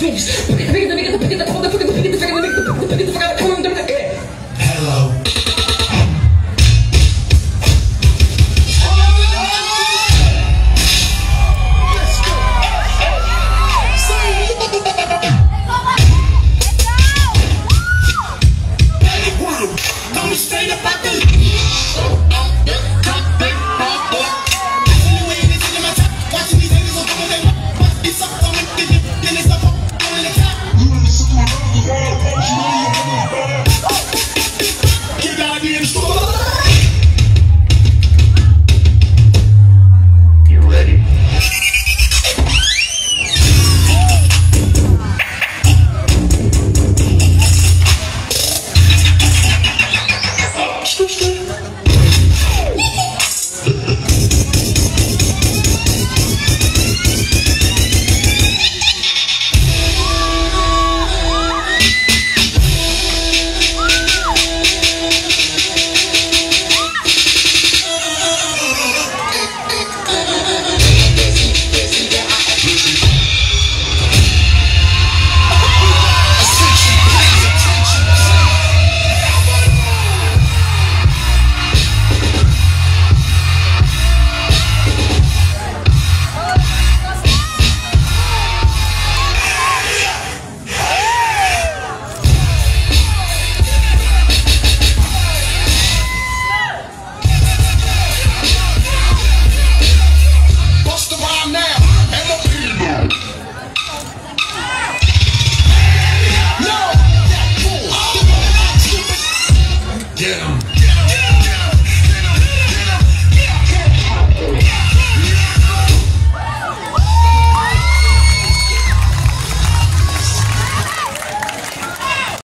Hello.